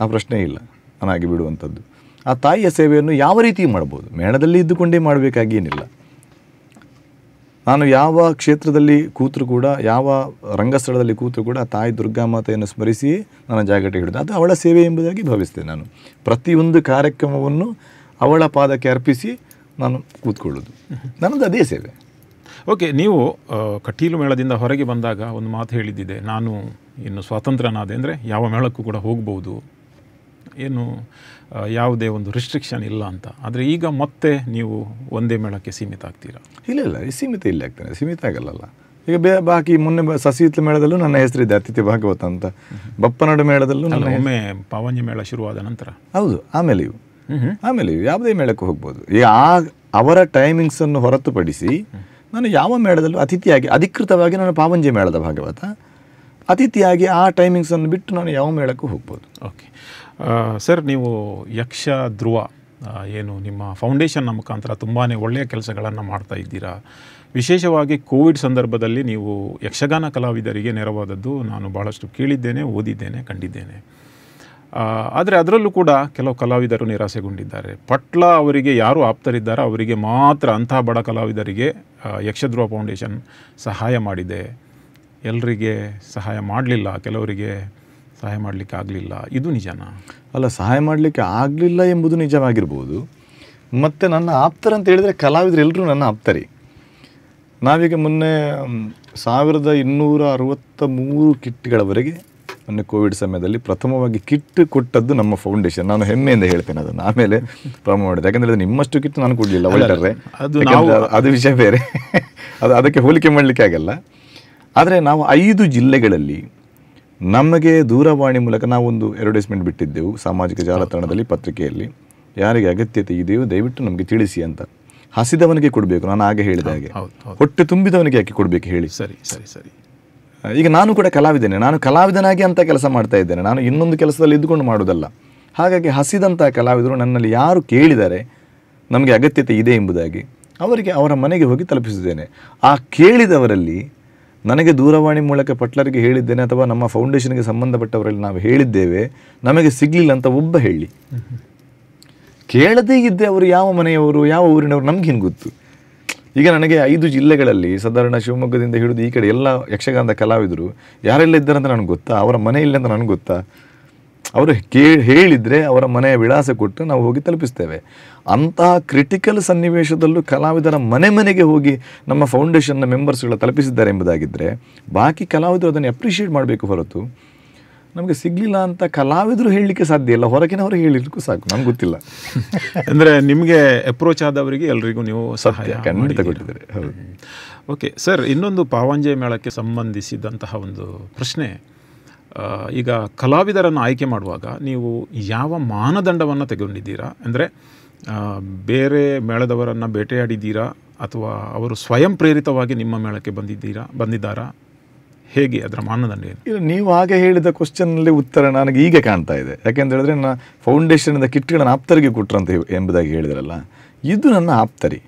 ಆ ಪ್ರಶ್ನೆ ಇಲ್ಲ. ನಾನಾಗಿ ಬಿಡುವಂಥದ್ದು. ಆ ತಾಯಿಯ ಸೇವೆಯನ್ನು ಯಾವ ರೀತಿ ಮಾಡ್ಬೋದು? ಮೇಣದಲ್ಲಿ ಇದ್ದುಕೊಂಡೇ ಮಾಡಬೇಕಾಗೇನಿಲ್ಲ. ನಾನು ಯಾವ ಕ್ಷೇತ್ರದಲ್ಲಿ ಕೂತರು ಕೂಡ, ಯಾವ ರಂಗಸ್ಥಳದಲ್ಲಿ ಕೂತರು ಕೂಡ ತಾಯಿ ದುರ್ಗಾ ಮಾತೆಯನ್ನು ಸ್ಮರಿಸಿ ನನ್ನ ಜಾಗಟೆ ಹಿಡಿದು, ಅದು ಅವಳ ಸೇವೆ ಎಂಬುದಾಗಿ ಭಾವಿಸ್ತೇನೆ ನಾನು. ಪ್ರತಿಯೊಂದು ಕಾರ್ಯಕ್ರಮವನ್ನು ಅವಳ ಪಾದಕ್ಕೆ ಅರ್ಪಿಸಿ ನಾನು ಕೂತ್ಕೊಳ್ಳೋದು ನನ್ನದು ಅದೇ ಸೇವೆ.
ಓಕೆ ನೀವು ಕಟೀಲು ಮೇಳದಿಂದ ಹೊರಗೆ ಬಂದಾಗ ಒಂದು ಮಾತು ಹೇಳಿದ್ದಿದೆ. ನಾನು ಇನ್ನು ಸ್ವಾತಂತ್ರ್ಯನಾದೆ ಅಂದರೆ ಯಾವ ಮೇಳಕ್ಕೂ ಕೂಡ ಹೋಗ್ಬೋದು. ಏನು ಯಾವುದೇ ಒಂದು ರಿಸ್ಟ್ರಿಕ್ಷನ್ ಇಲ್ಲ ಅಂತ. ಆದರೆ ಈಗ ಮತ್ತೆ ನೀವು ಒಂದೇ ಮೇಳಕ್ಕೆ ಸೀಮಿತ ಆಗ್ತೀರಾ?
ಇಲ್ಲ ಇಲ್ಲ ಸೀಮಿತ ಇಲ್ಲ ಆಗ್ತಾನೆ. ಸೀಮಿತ ಆಗಲ್ಲಲ್ಲ. ಈಗ ಬೇ ಬಾಕಿ ಮೊನ್ನೆ ಸಸಿಹಿತ್ಲ ಮೇಳದಲ್ಲೂ ನನ್ನ ಹೆಸರಿದೆ ಅತಿಥಿ ಭಾಗವತ ಅಂತ. ಬಪ್ಪನಾಡು ಮೇಳದಲ್ಲೂ ನನ್ನ
ಒಮ್ಮೆ ಪಾವಂಜಿ ಮೇಳ ಶುರುವಾದ ನಂತರ.
ಹೌದು ಆಮೇಲೆ ಇವು. ಆಮೇಲೆ ಇವು. ಯಾವುದೇ ಮೇಳಕ್ಕೆ ಹೋಗ್ಬೋದು. ಈಗ ಆ ಅವರ ಟೈಮಿಂಗ್ಸನ್ನು ಹೊರತುಪಡಿಸಿ ನಾನು ಯಾವ ಮೇಳದಲ್ಲೂ ಅತಿಥಿಯಾಗಿ, ಅಧಿಕೃತವಾಗಿ ನಾನು ಪಾವಂಜೆ ಮೇಳದ ಭಾಗವತ, ಅತಿಥಿಯಾಗಿ ಆ ಟೈಮಿಂಗ್ಸನ್ನು ಬಿಟ್ಟು ನಾನು ಯಾವ ಮೇಳಕ್ಕೂ ಹೋಗ್ಬೋದು.
ಓಕೆ ಸರ್, ನೀವು ಯಕ್ಷ, ಧ್ರುವ ಏನು ನಿಮ್ಮ ಫೌಂಡೇಶನ್ನ ಮುಖಾಂತರ ತುಂಬಾ ಒಳ್ಳೆಯ ಕೆಲಸಗಳನ್ನು ಮಾಡ್ತಾ ಇದ್ದೀರಾ? ವಿಶೇಷವಾಗಿ ಕೋವಿಡ್ ಸಂದರ್ಭದಲ್ಲಿ ನೀವು ಯಕ್ಷಗಾನ ಕಲಾವಿದರಿಗೆ ನೆರವಾದದ್ದು ನಾನು ಭಾಳಷ್ಟು ಕೇಳಿದ್ದೇನೆ, ಓದಿದ್ದೇನೆ, ಕಂಡಿದ್ದೇನೆ. ಆದರೆ ಅದರಲ್ಲೂ ಕೂಡ ಕೆಲವು ಕಲಾವಿದರು ನಿರಾಸೆಗೊಂಡಿದ್ದಾರೆ. ಪಟ್ಲ ಅವರಿಗೆ ಯಾರು ಆಪ್ತರಿದ್ದಾರೆ ಅವರಿಗೆ ಮಾತ್ರ ಅಂತಹ ಬಡ ಕಲಾವಿದರಿಗೆ ಯಕ್ಷಧ್ರುವ ಫೌಂಡೇಶನ್ ಸಹಾಯ ಮಾಡಿದೆ. ಎಲ್ಲರಿಗೆ ಸಹಾಯ ಮಾಡಲಿಲ್ಲ, ಕೆಲವರಿಗೆ ಸಹಾಯ ಮಾಡಲಿಕ್ಕೆ ಆಗಲಿಲ್ಲ. ಇದು ನಿಜನಾ?
ಅಲ್ಲ, ಸಹಾಯ ಮಾಡಲಿಕ್ಕೆ ಆಗಲಿಲ್ಲ ಎಂಬುದು ನಿಜವಾಗಿರ್ಬೋದು. ಮತ್ತು ನನ್ನ ಆಪ್ತರಂತ ಹೇಳಿದರೆ ಕಲಾವಿದರು ಎಲ್ಲರೂ ನನ್ನ ಆಪ್ತರಿ. ನಾವೀಗ ಮೊನ್ನೆ ಸಾವಿರದ ಇನ್ನೂರ ಅರವತ್ತ ಮೂರು ಕಿಟ್ಗಳವರೆಗೆ ಮೊನ್ನೆ ಕೋವಿಡ್ ಸಮಯದಲ್ಲಿ ಪ್ರಥಮವಾಗಿ ಕಿಟ್ ಕೊಟ್ಟದ್ದು ನಮ್ಮ ಫೌಂಡೇಶನ್ ನಾನು ಹೆಮ್ಮೆಯಿಂದ ಹೇಳ್ತೇನೆ ಅದನ್ನು. ಆಮೇಲೆ ಪ್ರಾರಂಭ ಮಾಡಿದೆ. ಯಾಕಂದ್ರೆ ಅದು ನಿಮ್ಮಷ್ಟು ಕಿಟ್ ನಾನು ಕೊಡಲಿಲ್ಲ ಒಳ್ಳೆ
ಅದು ನಾವು-
ಅದು ವಿಷಯ ಬೇರೆ. *laughs* ಅದು ಅದಕ್ಕೆ ಹೋಲಿಕೆ ಮಾಡಲಿಕ್ಕೆ ಆಗಲ್ಲ. ಆದರೆ ನಾವು ಐದು ಜಿಲ್ಲೆಗಳಲ್ಲಿ ನಮಗೆ ದೂರವಾಣಿ ಮೂಲಕ ನಾವೊಂದು ಅಡ್ವರ್ಟೈಸ್ಮೆಂಟ್ ಬಿಟ್ಟಿದ್ದೆವು ಸಾಮಾಜಿಕ ಜಾಲತಾಣದಲ್ಲಿ ಪತ್ರಿಕೆಯಲ್ಲಿ. ಯಾರಿಗೆ ಅಗತ್ಯತೆ ಇದೆಯೋ ದಯವಿಟ್ಟು ನಮಗೆ ತಿಳಿಸಿ ಅಂತ. ಹಸಿದವನಿಗೆ ಕೊಡಬೇಕು. ನಾನು ಆಗ ಹೇಳಿದ ಹಾಗೆ. ಹೊಟ್ಟೆ ತುಂಬಿದವನಿಗೆ ಯಾಕೆ ಕೊಡಬೇಕು ಹೇಳಿ?
ಸರಿ ಸರಿ ಸರಿ.
ಈಗ ನಾನು ಕೂಡ ಕಲಾವಿದನೇ. ನಾನು ಕಲಾವಿದನಾಗಿ ಅಂತ ಕೆಲಸ ಮಾಡ್ತಾ ಇದ್ದೇನೆ. ನಾನು ಇನ್ನೊಂದು ಕೆಲಸದಲ್ಲಿ ಇದ್ದುಕೊಂಡು ಮಾಡೋದಲ್ಲ ಹಾಗಾಗಿ ಹಸಿದಂಥ ಕಲಾವಿದರು ನನ್ನಲ್ಲಿ ಯಾರು ಕೇಳಿದರೆ ನಮಗೆ ಅಗತ್ಯತೆ ಇದೆ ಎಂಬುದಾಗಿ ಅವರಿಗೆ ಅವರ ಮನೆಗೆ ಹೋಗಿ ತಲುಪಿಸಿದ್ದೇನೆ ಆ ಕೇಳಿದವರಲ್ಲಿ ನನಗೆ ದೂರವಾಣಿ ಮೂಲಕ ಪಟ್ಲರಿಗೆ ಹೇಳಿದ್ದೇನೆ ಅಥವಾ ನಮ್ಮ ಫೌಂಡೇಶನ್ಗೆ ಸಂಬಂಧಪಟ್ಟವರಲ್ಲಿ ನಾವು ಹೇಳಿದ್ದೇವೆ. ನಮಗೆ ಸಿಗಲಿಲ್ಲ ಅಂತ ಒಬ್ಬ ಹೇಳಿ. ಕೇಳದೇ ಇದ್ದೆ ಅವರು ಯಾವ ಮನೆಯವರು ಯಾವ ಊರಿನವರು ನಮ್ಗೇನು ಗೊತ್ತು? ಈಗ ನನಗೆ ಐದು ಜಿಲ್ಲೆಗಳಲ್ಲಿ ಸಾಧಾರಣ ಶಿವಮೊಗ್ಗದಿಂದ ಹಿಡಿದು ಈ ಕಡೆ ಎಲ್ಲ ಯಕ್ಷಗಾನದ ಕಲಾವಿದರು ಯಾರೆಲ್ಲ ಇದ್ದಾರೆ ಅಂತ ನನಗೆ ಗೊತ್ತಾ? ಅವರ ಮನೆ ಇಲ್ಲ ಅಂತ ನನಗೆ ಗೊತ್ತಾ? ಅವರು ಕೇ ಹೇಳಿದರೆ ಅವರ ಮನೆಯ ವಿಳಾಸ ಕೊಟ್ಟು ನಾವು ಹೋಗಿ ತಲುಪಿಸ್ತೇವೆ. ಅಂತಹ ಕ್ರಿಟಿಕಲ್ ಸನ್ನಿವೇಶದಲ್ಲೂ ಕಲಾವಿದರ ಮನೆ ಮನೆಗೆ ಹೋಗಿ ನಮ್ಮ ಫೌಂಡೇಶನ್ನ ಮೆಂಬರ್ಸ್ಗಳು ತಲುಪಿಸಿದ್ದಾರೆ ಎಂಬುದಾಗಿದ್ದರೆ ಬಾಕಿ ಕಲಾವಿದರು ಅದನ್ನು ಅಪ್ರಿಷಿಯೇಟ್ ಮಾಡಬೇಕು ಹೊರತು. ನಮಗೆ ಸಿಗಲಿಲ್ಲ ಅಂತ ಕಲಾವಿದರು ಹೇಳಲಿಕ್ಕೆ ಸಾಧ್ಯ ಇಲ್ಲ. ಹೊರಗಿನವರು ಹೇಳಿದಕ್ಕೂ ಸಾಕು ನಮ್ಗೆ ಗೊತ್ತಿಲ್ಲ.
ಅಂದರೆ ನಿಮಗೆ ಅಪ್ರೋಚ್ ಆದವರಿಗೆ ಎಲ್ರಿಗೂ ನೀವು ಸಹಾಯ
ಮಾಡಿ ಖಂಡಿತ. ಕೊಟ್ಟಿದ್ದಾರೆ
ಓಕೆ ಸರ್ ಇನ್ನೊಂದು ಪಾವಂಜೆ ಮೇಳಕ್ಕೆ ಸಂಬಂಧಿಸಿದಂತಹ ಒಂದು ಪ್ರಶ್ನೆ. ಈಗ ಕಲಾವಿದರನ್ನು ಆಯ್ಕೆ ಮಾಡುವಾಗ ನೀವು ಯಾವ ಮಾನದಂಡವನ್ನು ತೆಗೊಂಡಿದ್ದೀರಾ ಅಂದರೆ ಬೇರೆ ಮೇಳದವರನ್ನು ಬೇಟೆಯಾಡಿದ್ದೀರಾ? ಅಥವಾ ಅವರು ಸ್ವಯಂ ಪ್ರೇರಿತವಾಗಿ ನಿಮ್ಮ ಮೇಳಕ್ಕೆ ಬಂದಿದ್ದೀರಾ ಬಂದಿದ್ದಾರಾ? ಹೇಗೆ ಅದರ ಮಾನದಂಡ ಏನು?
ಇಲ್ಲ ನೀವು ಹಾಗೆ ಹೇಳಿದ ಕ್ವಶನ್ನಲ್ಲಿ ಉತ್ತರ ನನಗೆ ಈಗ ಕಾಣ್ತಾ ಇದೆ. ಯಾಕೆಂತ ಹೇಳಿದ್ರೆ ನನ್ನ ಫೌಂಡೇಶನ್ನಿಂದ ಕಿಟ್ಗಳನ್ನು ಆಪ್ತರಿಗೆ ಕೊಟ್ರಂತ ಹೆ- ಎಂಬುದಾಗಿ ಹೇಳಿದ್ರಲ್ಲ ಇದು ನನ್ನ ಆಪ್ತರಿ.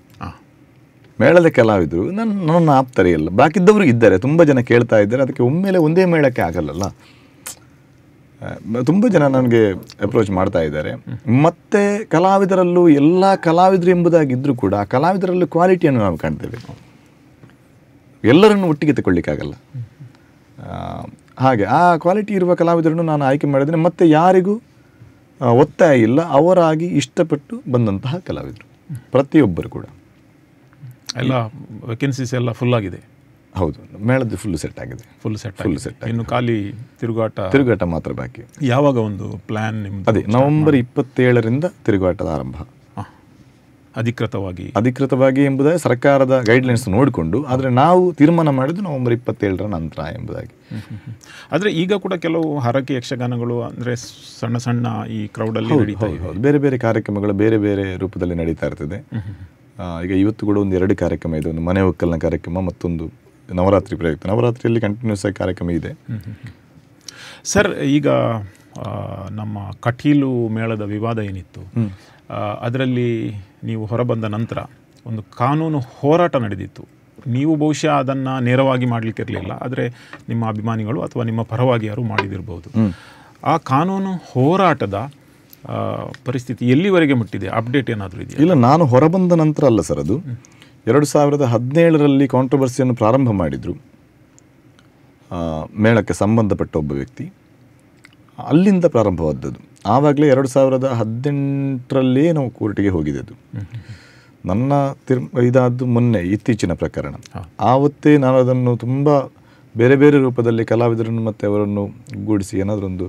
ಮೇಳದ ಕಲಾವಿದರು ನನ್ನ ನನ್ನ ಆಪ್ತರಿ ಅಲ್ಲ. ಬಾಕಿದ್ದವರು ಇದ್ದಾರೆ ತುಂಬ ಜನ ಕೇಳ್ತಾ ಇದ್ದಾರೆ. ಅದಕ್ಕೆ ಒಮ್ಮೆಲೆ ಒಂದೇ ಮೇಳಕ್ಕೆ ಆಗಲ್ಲಲ್ಲ. ತುಂಬ ಜನ ನನಗೆ ಅಪ್ರೋಚ್ ಮಾಡ್ತಾ ಇದ್ದಾರೆ. ಮತ್ತೆ ಕಲಾವಿದರಲ್ಲೂ ಎಲ್ಲ ಕಲಾವಿದರು ಎಂಬುದಾಗಿದ್ದರೂ ಕೂಡ ಕಲಾವಿದರಲ್ಲೂ ಕ್ವಾಲಿಟಿಯನ್ನು ನಾವು ಕಾಣ್ತೇವೆ. ಎಲ್ಲರನ್ನು ಒಟ್ಟಿಗೆ ತಗೊಳ್ಳಿಕ್ಕಾಗಲ್ಲ. ಹಾಗೆ. ಆ ಕ್ವಾಲಿಟಿ ಇರುವ ಕಲಾವಿದರನ್ನು ನಾನು ಆಯ್ಕೆ ಮಾಡಿದರೆ ಮತ್ತೆ ಯಾರಿಗೂ ಒತ್ತಾಯ ಇಲ್ಲ. ಅವರಾಗಿ ಇಷ್ಟಪಟ್ಟು ಬಂದಂತಹ ಕಲಾವಿದರು. ಪ್ರತಿಯೊಬ್ಬರು ಕೂಡ.
ಎಲ್ಲ ವೇಕೆನ್ಸೀಸ್ ಎಲ್ಲ ಫುಲ್ ಆಗಿದೆ.
ಹೌದು. ಮೇಳದ್ದು ಫುಲ್ ಸೆಟ್ ಆಗಿದೆ.
ಫುಲ್ ಸೆಟ್ ಫುಲ್
ಸೆಟ್
ಇನ್ನು ಖಾಲಿ ತಿರುಗಾಟ
ತಿರುಗಾಟ ಮಾತ್ರ ಬಾಕಿ.
ಯಾವಾಗ ಒಂದು ಪ್ಲ್ಯಾನ್ ನಿಮ್ಮದು
ಅದೇ ನವೆಂಬರ್ ಇಪ್ಪತ್ತೇಳರಿಂದ ತಿರುಗಾಟದ ಆರಂಭ.
ಅಧಿಕೃತವಾಗಿ.
ಅಧಿಕೃತವಾಗಿ ಎಂಬುದಾಗಿ ಸರ್ಕಾರದ ಗೈಡ್ಲೈನ್ಸ್ ನೋಡಿಕೊಂಡು ಆದರೆ ನಾವು ತೀರ್ಮಾನ ಮಾಡಿದ್ದು ನವೆಂಬರ್ ಇಪ್ಪತ್ತೇಳರ ನಂತರ ಎಂಬುದಾಗಿ.
ಆದರೆ ಈಗ ಕೂಡ ಕೆಲವು ಹರಕೆ ಯಕ್ಷಗಾನಗಳು ಅಂದರೆ ಸಣ್ಣ ಸಣ್ಣ ಈ ಕ್ರೌಡಲ್ಲಿ
ಬೇರೆ ಬೇರೆ ಕಾರ್ಯಕ್ರಮಗಳು ಬೇರೆ ಬೇರೆ ರೂಪದಲ್ಲಿ ನಡೀತಾ ಇರ್ತದೆ. ಈಗ ಇವತ್ತು ಕೂಡ ಒಂದು ಎರಡು ಕಾರ್ಯಕ್ರಮ ಇದೆ. ಒಂದು ಮನೆ ಒಕ್ಕಲಿನ ಕಾರ್ಯಕ್ರಮ ಮತ್ತೊಂದು ನವರಾತ್ರಿ ಪ್ರಯುಕ್ತ. ನವರಾತ್ರಿಯಲ್ಲಿ ಕಂಟಿನ್ಯೂಸ್ ಆಗಿ ಕಾರ್ಯಕ್ರಮ ಇದೆ.
ಸರ್ ಈಗ ನಮ್ಮ ಕಟೀಲು ಮೇಳದ ವಿವಾದ ಏನಿತ್ತು ಅದರಲ್ಲಿ ನೀವು ಹೊರಬಂದ ನಂತರ ಒಂದು ಕಾನೂನು ಹೋರಾಟ ನಡೆದಿತ್ತು. ನೀವು ಬಹುಶಃ ಅದನ್ನು ನೇರವಾಗಿ ಮಾಡಲಿಕ್ಕೆ ಇರಲಿಲ್ಲ ಆದರೆ ನಿಮ್ಮ ಅಭಿಮಾನಿಗಳು ಅಥವಾ ನಿಮ್ಮ ಪರವಾಗಿ ಯಾರು ಮಾಡಿದಿರಬಹುದು ಆ ಕಾನೂನು ಹೋರಾಟದ ಪರಿಸ್ಥಿತಿ ಎಲ್ಲಿವರೆಗೆ ಮುಟ್ಟಿದೆ? ಅಪ್ಡೇಟ್ ಏನಾದರೂ ಇದೆಯಾ?
ಇಲ್ಲ ನಾನು ಹೊರಬಂದ ನಂತರ ಅಲ್ಲ ಸರ್ ಅದು. ಎರಡು ಸಾವಿರದ ಹದಿನೇಳರಲ್ಲಿ ಕಾಂಟ್ರವರ್ಸಿಯನ್ನು ಪ್ರಾರಂಭ ಮಾಡಿದರು. ಮೇಳಕ್ಕೆ ಸಂಬಂಧಪಟ್ಟ ಒಬ್ಬ ವ್ಯಕ್ತಿ. ಅಲ್ಲಿಂದ ಪ್ರಾರಂಭವಾದದ್ದು. ಆವಾಗಲೇ ಎರಡು ಸಾವಿರದ ಹದಿನೆಂಟರಲ್ಲೇ ನಾವು ಕೋರ್ಟಿಗೆ ಹೋಗಿದ್ದೆದು ನನ್ನ ತಿರ್ ಇದಾದ್ದು ಮೊನ್ನೆ ಇತ್ತೀಚಿನ ಪ್ರಕರಣ. ಆವತ್ತೇ ನಾನು ಅದನ್ನು ತುಂಬ ಬೇರೆ ಬೇರೆ ರೂಪದಲ್ಲಿ ಕಲಾವಿದರನ್ನು ಮತ್ತು ಅವರನ್ನು ಗೂಡಿಸಿ ಏನಾದರೂ ಒಂದು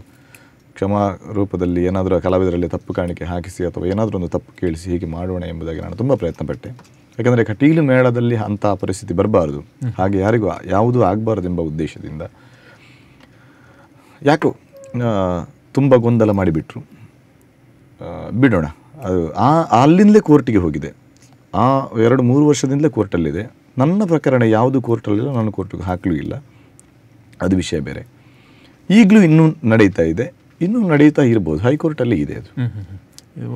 ಕ್ಷಮಾ ರೂಪದಲ್ಲಿ ಏನಾದರೂ ಕಲಾವಿದರಲ್ಲಿ ತಪ್ಪು ಕಾಣಿಕೆ ಹಾಕಿಸಿ ಅಥವಾ ಏನಾದರೂ ಒಂದು ತಪ್ಪು ಕೇಳಿಸಿ ಹೀಗೆ ಮಾಡೋಣ ಎಂಬುದಾಗಿ ನಾನು ತುಂಬ ಪ್ರಯತ್ನ ಪಟ್ಟೆ. ಯಾಕಂದರೆ ಕಟೀಲು ಮೇಳದಲ್ಲಿ ಅಂತಹ ಪರಿಸ್ಥಿತಿ ಬರಬಾರ್ದು. ಹಾಗೆ ಯಾರಿಗೂ ಯಾವುದೂ ಆಗಬಾರ್ದು ಎಂಬ ಉದ್ದೇಶದಿಂದ. ಯಾಕೋ ತುಂಬ ಗೊಂದಲ ಮಾಡಿಬಿಟ್ರು. ಬಿಡೋಣ. ಅದು ಆ ಅಲ್ಲಿಂದಲೇ ಕೋರ್ಟಿಗೆ ಹೋಗಿದೆ. ಆ ಎರಡು ಮೂರು ವರ್ಷದಿಂದಲೇ ಕೋರ್ಟಲ್ಲಿದೆ. ನನ್ನ ಪ್ರಕರಣ ಯಾವುದು ಕೋರ್ಟಲ್ಲಿಲ್ಲ ನಾನು ಕೋರ್ಟಿಗೆ ಹಾಕಲೂ ಇಲ್ಲ. ಅದು ವಿಷಯ ಬೇರೆ. ಈಗಲೂ ಇನ್ನೂ ನಡೀತಾ ಇದೆ. ಇನ್ನೂ ನಡೀತಾ ಇರ್ಬೋದು. ಹೈಕೋರ್ಟಲ್ಲಿ ಇದೆ ಅದು.